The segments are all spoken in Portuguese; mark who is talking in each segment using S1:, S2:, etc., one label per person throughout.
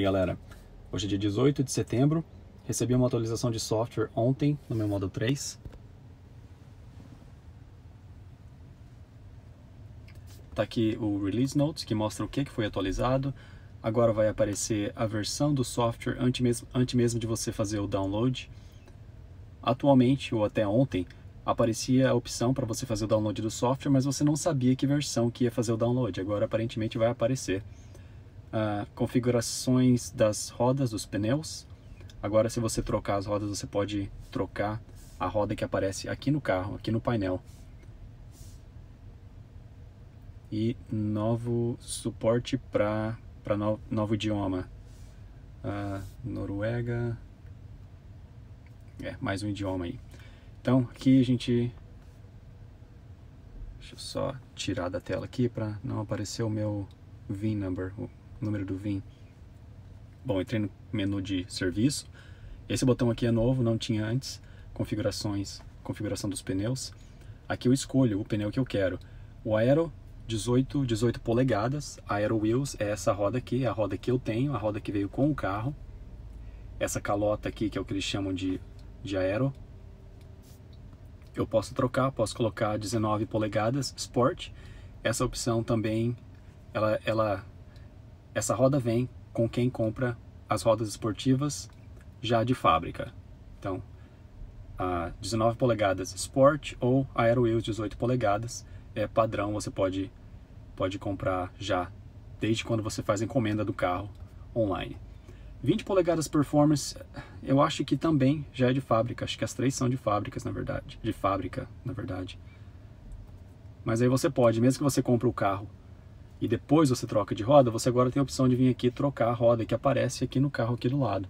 S1: E galera, hoje é dia 18 de setembro, recebi uma atualização de software ontem no meu Model 3. Tá aqui o Release Notes, que mostra o que foi atualizado. Agora vai aparecer a versão do software antes mesmo, antes mesmo de você fazer o download. Atualmente, ou até ontem, aparecia a opção para você fazer o download do software, mas você não sabia que versão que ia fazer o download. Agora aparentemente vai aparecer uh, configurações das rodas, dos pneus. Agora, se você trocar as rodas, você pode trocar a roda que aparece aqui no carro, aqui no painel. E novo suporte para no, novo idioma. Uh, Noruega. É, mais um idioma aí. Então, aqui a gente. Deixa eu só tirar da tela aqui para não aparecer o meu VIN number, número do VIN. Bom, entrei no menu de serviço. Esse botão aqui é novo, não tinha antes. Configurações, configuração dos pneus. Aqui eu escolho o pneu que eu quero. O Aero 18, 18 polegadas. Aero Wheels é essa roda aqui, a roda que eu tenho, a roda que veio com o carro. Essa calota aqui, que é o que eles chamam de, de Aero. Eu posso trocar, posso colocar 19 polegadas Sport. Essa opção também, ela, ela essa roda vem com quem compra as rodas esportivas já de fábrica. Então, a 19 polegadas Sport ou Aero Wheels 18 polegadas é padrão, você pode, pode comprar já, desde quando você faz a encomenda do carro online. 20 polegadas Performance, eu acho que também já é de fábrica, acho que as três são de fábricas, na verdade, de fábrica, na verdade. Mas aí você pode, mesmo que você compre o carro e depois você troca de roda, você agora tem a opção de vir aqui trocar a roda que aparece aqui no carro aqui do lado.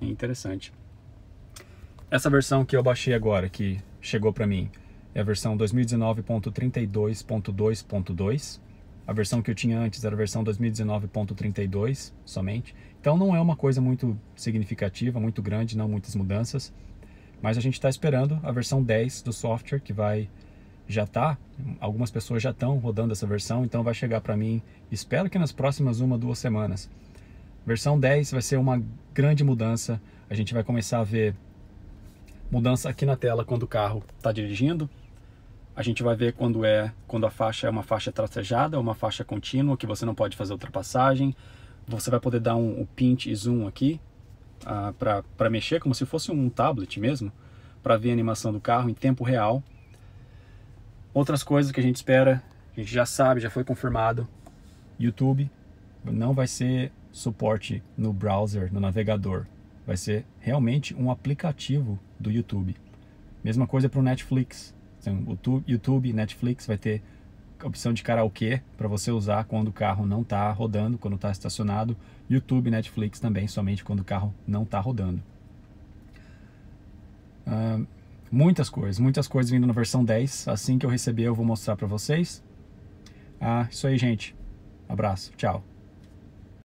S1: É interessante. Essa versão que eu baixei agora, que chegou para mim, é a versão 2019.32.2.2. A versão que eu tinha antes era a versão 2019.32 somente. Então não é uma coisa muito significativa, muito grande, não muitas mudanças. Mas a gente está esperando a versão 10 do software que vai já está, algumas pessoas já estão rodando essa versão, então vai chegar para mim, espero que nas próximas uma, duas semanas. Versão 10 vai ser uma grande mudança, a gente vai começar a ver mudança aqui na tela quando o carro está dirigindo, a gente vai ver quando é quando a faixa é uma faixa tracejada, uma faixa contínua, que você não pode fazer ultrapassagem, você vai poder dar um, um pinch e zoom aqui, uh, ah, para mexer como se fosse um tablet mesmo, para ver a animação do carro em tempo real, Outras coisas que a gente espera, a gente já sabe, já foi confirmado. YouTube não vai ser suporte no browser, no navegador. Vai ser realmente um aplicativo do YouTube. Mesma coisa para o Netflix. Então, YouTube, Netflix vai ter opção de karaokê para você usar quando o carro não está rodando, quando está estacionado. YouTube, Netflix também, somente quando o carro não está rodando. Uh, Muitas coisas, muitas coisas vindo na versão 10. Assim que eu receber, eu vou mostrar para vocês. Ah, isso aí, gente. Abraço. Tchau.